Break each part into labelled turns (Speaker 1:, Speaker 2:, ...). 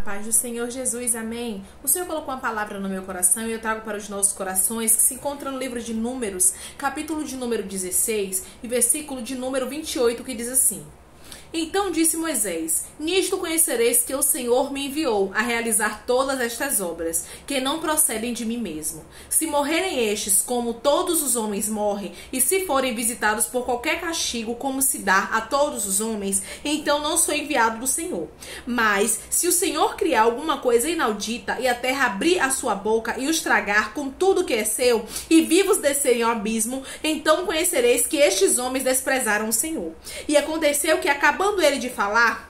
Speaker 1: paz do Senhor Jesus, amém. O Senhor colocou uma palavra no meu coração e eu trago para os nossos corações, que se encontra no livro de Números, capítulo de número 16 e versículo de número 28, que diz assim: então disse Moisés: Nisto conhecereis que o Senhor me enviou a realizar todas estas obras, que não procedem de mim mesmo. Se morrerem estes, como todos os homens morrem, e se forem visitados por qualquer castigo, como se dá a todos os homens, então não sou enviado do Senhor. Mas, se o Senhor criar alguma coisa inaudita, e a terra abrir a sua boca e os tragar com tudo que é seu, e vivos descerem ao abismo, então conhecereis que estes homens desprezaram o Senhor. E aconteceu que acabou acabando ele de falar,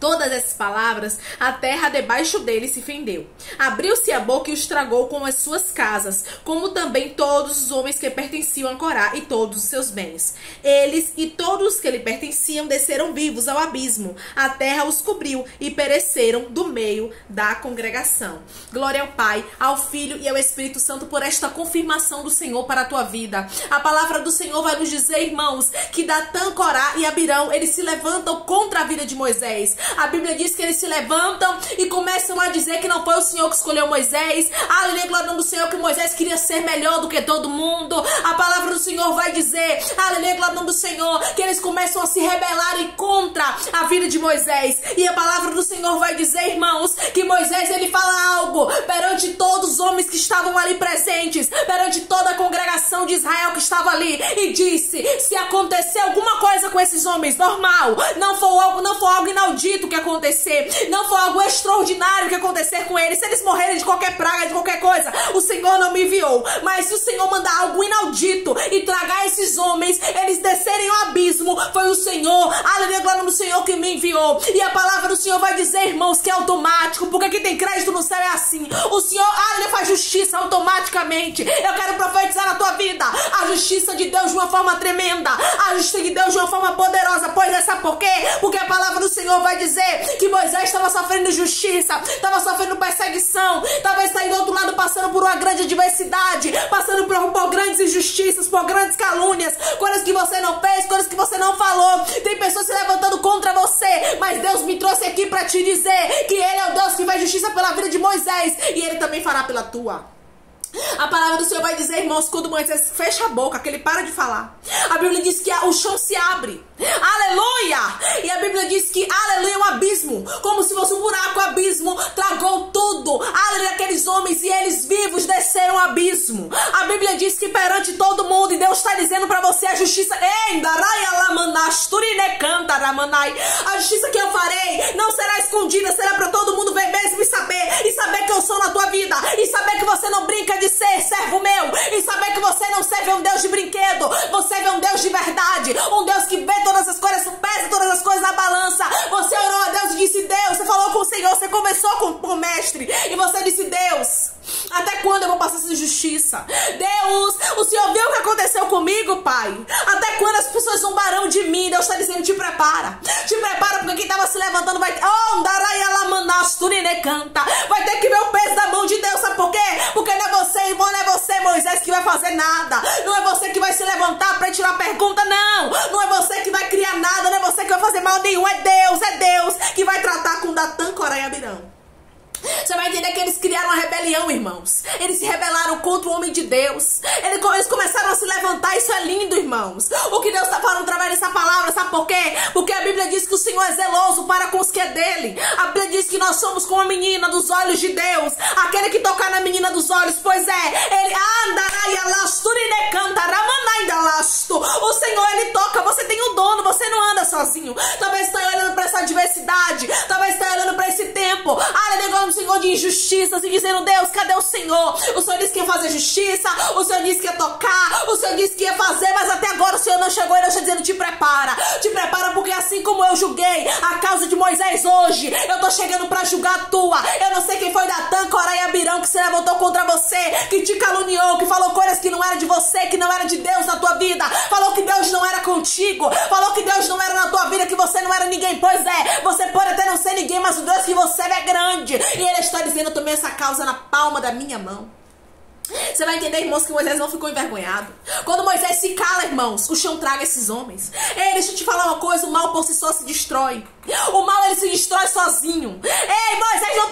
Speaker 1: todas essas palavras, a terra debaixo dele se fendeu. Abriu-se a boca e os tragou com as suas casas, como também todos os homens que pertenciam a Corá e todos os seus bens. Eles e todos os que lhe pertenciam desceram vivos ao abismo. A terra os cobriu e pereceram do meio da congregação. Glória ao Pai, ao Filho e ao Espírito Santo por esta confirmação do Senhor para a tua vida. A palavra do Senhor vai nos dizer, irmãos, que Datã, Corá e Abirão, eles se levantam contra a vida de Moisés. A Bíblia diz que eles se levantam e começam a dizer que não foi o Senhor que escolheu Moisés. Aleluia, glória do Senhor, que Moisés queria ser melhor do que todo mundo. A palavra do Senhor vai dizer, aleluia, glória do Senhor, que eles começam a se rebelarem contra a vida de Moisés. E a palavra do Senhor vai dizer, irmãos, que Moisés ele fala algo perante todos os homens que estavam ali presentes, perante toda a congregação de Israel que estava ali, e disse: se acontecer alguma coisa com esses homens, normal, não for algo, não for algo inaudito maldito que acontecer, não for algo extraordinário que acontecer com eles, se eles morrerem de qualquer praga, de qualquer coisa, o Senhor não me enviou. Mas se o Senhor mandar algo inaudito e tragar esses homens, eles descerem ao abismo, foi o Senhor, aleluia, glória no Senhor que me enviou. E a palavra do Senhor vai dizer, irmãos, que é automático, porque quem tem crédito no céu é assim. O Senhor, aleluia, faz justiça automaticamente. Eu quero profetizar na tua vida a justiça de Deus de uma forma tremenda, a justiça de Deus de uma forma poderosa. Pois é, sabe por quê? Porque a palavra do Senhor vai dizer dizer que Moisés estava sofrendo injustiça, estava sofrendo perseguição, talvez saindo do outro lado passando por uma grande adversidade, passando por, por grandes injustiças, por grandes calúnias, coisas que você não fez, coisas que você não falou. Tem pessoas se levantando contra você, mas Deus me trouxe aqui para te dizer que Ele é o Deus que faz justiça pela vida de Moisés e Ele também fará pela tua. A palavra do Senhor vai dizer, irmãos, quando Moisés fecha a boca, que ele para de falar. A Bíblia diz que o chão se abre. Aleluia! E a Bíblia diz que, aleluia, um abismo. Como se fosse um buraco, abismo, tragou tudo. Aleluia, aqueles homens e eles vivos desceram o abismo. A Bíblia diz que perante todo mundo, e Deus está dizendo para você a justiça. A justiça que eu farei não será escondida, será para todo mundo ver mesmo e saber. E saber que eu sou na tua vida. E saber que você não brinca de ser servo meu e saber que você não serve um Deus de brinquedo, você é um Deus de verdade, um Deus que vê todas as coisas, pesa todas as coisas na balança. Você orou a Deus e disse: Deus, você falou com o Senhor, você começou com, com o mestre e você disse: Deus. Até quando eu vou passar essa injustiça? Deus, o Senhor viu o que aconteceu comigo, Pai? Até quando as pessoas zombarão de mim? Deus está dizendo: te prepara. Te prepara, porque quem estava se levantando vai. Oh, vai fazer nada. Não é você que vai se levantar para tirar pergunta, não. Não é você que vai criar nada, não é você que vai fazer mal nenhum. É Deus, é Deus que vai tratar com Datã, Coré e Abirão. Você vai entender que eles criaram uma rebelião, irmãos. Eles se rebelaram contra o homem de Deus. Eles começaram a se levantar. Isso é lindo, irmãos. O que Deus está falando através dessa palavra, por quê? Porque a Bíblia diz que o Senhor é zeloso para com os que é dele. A Bíblia diz que nós somos como a menina dos olhos de Deus. Aquele que tocar na menina dos olhos, pois é, ele o Senhor, ele toca. Você tem um dono, você não anda sozinho. Talvez está olhando para essa adversidade. Talvez está olhando para esse tempo. De injustiça, assim, dizendo: Deus, cadê o Senhor? O Senhor disse que ia fazer justiça, o Senhor disse que ia tocar, o Senhor disse que ia fazer, mas até agora o Senhor não chegou e Deus está dizendo: te prepara, te prepara, porque assim como eu julguei a causa de Moisés hoje, eu tô chegando para julgar a tua. Eu não sei quem foi Datã, Corá e Abirão que se levantou contra você, que te caluniou, que falou coisas que não eram de você, que não era de Deus na tua vida, falou que Deus não era contigo, falou essa causa na palma da minha mão. Você vai entender, irmãos, que Moisés não ficou envergonhado. Quando Moisés se cala, irmãos, o chão traga esses homens. Ei, deixa eu te falar uma coisa: o mal por si só se destrói. O mal ele se destrói sozinho. Ei, Moisés não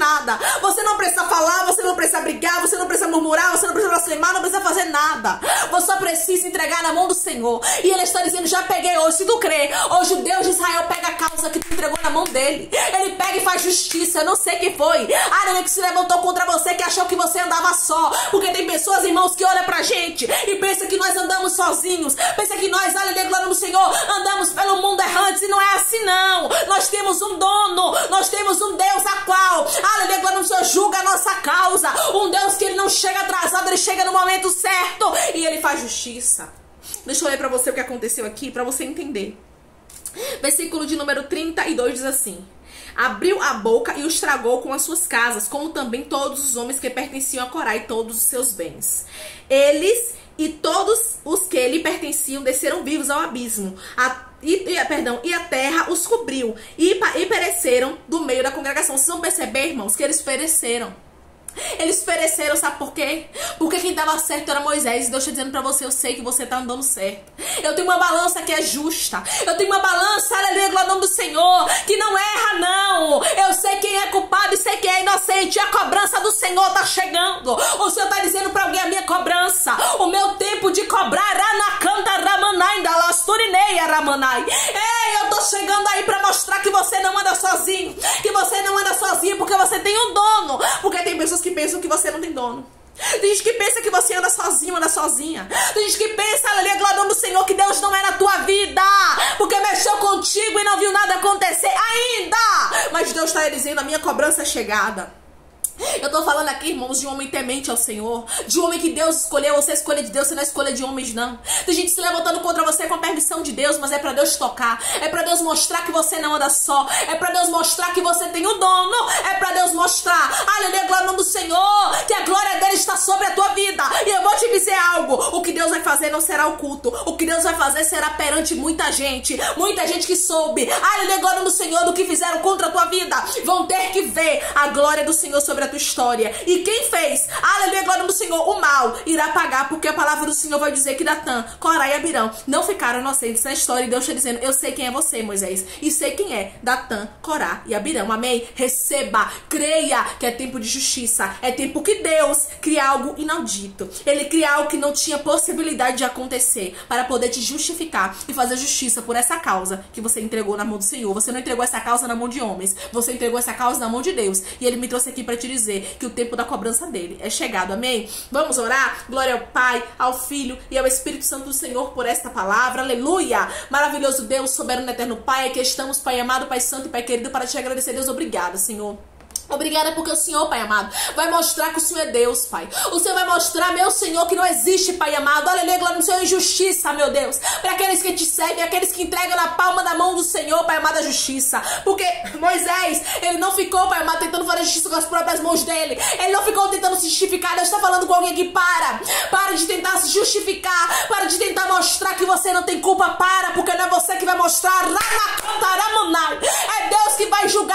Speaker 1: nada. Você não precisa falar, você não precisa brigar, você não precisa murmurar, você não precisa blasfemar, não precisa fazer nada. Você só precisa entregar na mão do Senhor. E ele está dizendo: já peguei hoje, se tu crê, hoje o Deus de Israel pega a causa que entregou na mão dele. Ele pega e faz justiça. Eu não sei quem foi. Ah, que se levantou contra você, que achou que você andava só. Porque tem pessoas, irmãos, que olham pra gente e pensa que nós andamos sozinhos. Pensa que nós, aleluia, glória Senhor, andamos pelo mundo errante. E não é assim, não. Nós temos um dono, nós temos um Deus a qual, aleluia, glória no Senhor, julga a nossa causa. Um Deus que ele não chega atrasado, ele chega no momento certo e ele faz justiça. Deixa eu ler para você o que aconteceu aqui, para você entender. Versículo de número 32 diz assim: Abriu a boca e os tragou com as suas casas, como também todos os homens que pertenciam a Corá e todos os seus bens. Eles e todos os que lhe pertenciam desceram vivos ao abismo. A, e, e, perdão, e a terra os cobriu e, e pereceram do meio da congregação. Vocês vão perceber, irmãos, que eles pereceram. Eles pereceram, sabe por quê? Porque quem estava certo era Moisés. E Deus está dizendo para você: Eu sei que você está andando certo. Eu tenho uma balança que é justa. Eu tenho uma balança, aleluia, glória nome do Senhor, que não erra, não. Eu sei quem é culpado e sei quem é inocente. E a cobrança do Senhor está chegando. O Senhor está dizendo para alguém: A minha cobrança, o meu tempo de cobrar, Anacanta Ramanai, Dalasturineia Ramanai. Eu chegando aí para mostrar que você não anda sozinho. Que você não anda sozinho porque você tem um dono. Porque tem pessoas que pensam que você não tem dono. Tem gente que pensa que você anda sozinho, anda sozinha. Tem gente que pensa, aleluia, glória do Senhor, que Deus não é na tua vida. Porque mexeu contigo e não viu nada acontecer ainda. Mas Deus está dizendo, a minha cobrança é chegada. Eu tô falando aqui, irmãos, de um homem temente ao Senhor. De um homem que Deus escolheu. Você é escolha de Deus, você não é escolha de homens, não. Tem gente se levantando contra você com a permissão de Deus, mas é para Deus tocar. É para Deus mostrar que você não anda só. É para Deus mostrar que você tem o dono. É para Deus mostrar, aleluia, glória no do Senhor, que a glória dele está sobre a tua vida. E eu vou te dizer algo: o que Deus vai fazer não será oculto. O que Deus vai fazer será perante muita gente. Muita gente que soube, aleluia, glória no Senhor, do que fizeram contra a tua vida. Vão ter que ver a glória do Senhor sobre a tua história. E quem fez, aleluia, glória do Senhor, o mal irá pagar, porque a palavra do Senhor vai dizer que Datã, Corá e Abirão não ficaram inocentes na história. E Deus está dizendo: Eu sei quem é você, Moisés, e sei quem é Datã, Corá e Abirão. Amém? Receba, creia que é tempo de justiça. É tempo que Deus cria algo inaudito. Ele cria algo que não tinha possibilidade de acontecer para poder te justificar e fazer justiça por essa causa que você entregou na mão do Senhor. Você não entregou essa causa na mão de homens, você entregou essa causa na mão de Deus. E ele me trouxe aqui para te dizer dizer que o tempo da cobrança dele é chegado. Amém? Vamos orar? Glória ao Pai, ao Filho e ao Espírito Santo do Senhor por esta palavra. Aleluia! Maravilhoso Deus, soberano eterno Pai, aqui estamos, Pai amado, Pai santo e Pai querido, para te agradecer. Deus, obrigada, Senhor. Obrigada porque o Senhor, Pai amado, vai mostrar que o Senhor é Deus, Pai. O Senhor vai mostrar, meu Senhor, que não existe, Pai amado. Aleluia, glória no Senhor, injustiça, meu Deus. Para aqueles que te seguem, aqueles que entregam na palma da mão do Senhor, Pai amado, a justiça. Porque Moisés, ele não ficou, Pai amado, tentando fazer justiça com as próprias mãos dele. Ele não ficou tentando se justificar. Deus está falando com alguém que para. Para de tentar se justificar. Para de tentar mostrar que você não tem culpa. Para, porque não é você que vai mostrar. É Deus que vai julgar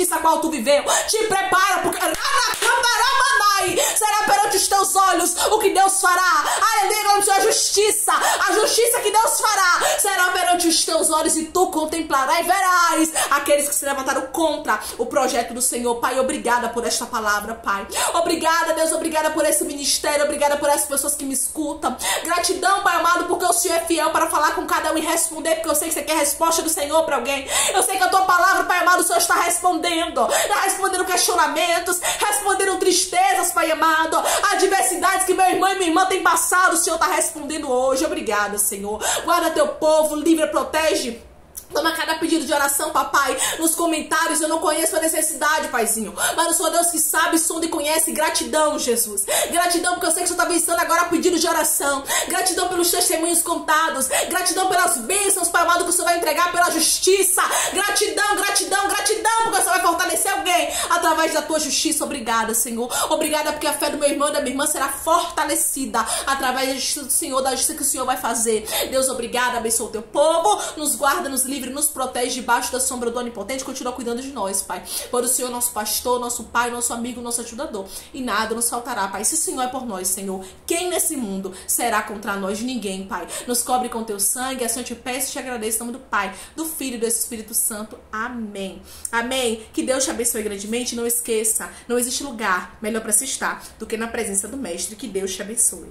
Speaker 1: injustiça a qual tu viveu. Te prepara, porque teus olhos o que Deus fará. Aleluia, a justiça, a justiça que Deus fará será perante os teus olhos e tu contemplarás e verás aqueles que se levantaram contra o projeto do Senhor. Pai, obrigada por esta palavra, Pai. Obrigada, Deus, obrigada por esse ministério, obrigada por essas pessoas que me escutam. Gratidão, Pai amado, porque o Senhor é fiel para falar com cada um e responder, porque eu sei que você quer resposta do Senhor para alguém. Eu sei que a tua palavra, Pai amado, o Senhor está respondendo. Está respondendo questionamentos, respondendo tristezas, Pai amado. Adversidades que meu irmão e minha irmã têm passado, o Senhor está respondendo hoje. Obrigada, Senhor. Guarda teu povo, livre, protege. Toma cada pedido de oração, papai. Nos comentários, eu não conheço a necessidade, paizinho. Mas eu sou Deus que sabe, sonda e conhece. Gratidão, Jesus. Gratidão porque eu sei que o Senhor está vencendo agora pedido de oração. Gratidão pelos testemunhos contados. Gratidão pelas bênçãos, Pai amado, que o Senhor vai entregar pela justiça. Gratidão, através da tua justiça. Obrigada, Senhor. Obrigada porque a fé do meu irmão e da minha irmã será fortalecida através da justiça do Senhor, da justiça que o Senhor vai fazer. Deus, obrigada. Abençoa o teu povo. Nos guarda, nos livre, nos protege debaixo da sombra do Onipotente. Continua cuidando de nós, Pai. Por o Senhor, nosso pastor, nosso pai, nosso amigo, nosso ajudador. E nada nos faltará, Pai. Se o Senhor é por nós, Senhor, quem nesse mundo será contra nós? Ninguém, Pai. Nos cobre com teu sangue. Assim eu te peço e te agradeço em nome do Pai, do Filho e do Espírito Santo. Amém. Amém. Que Deus te abençoe grandemente. Não esqueça, não existe lugar melhor para se estar do que na presença do Mestre. Que Deus te abençoe.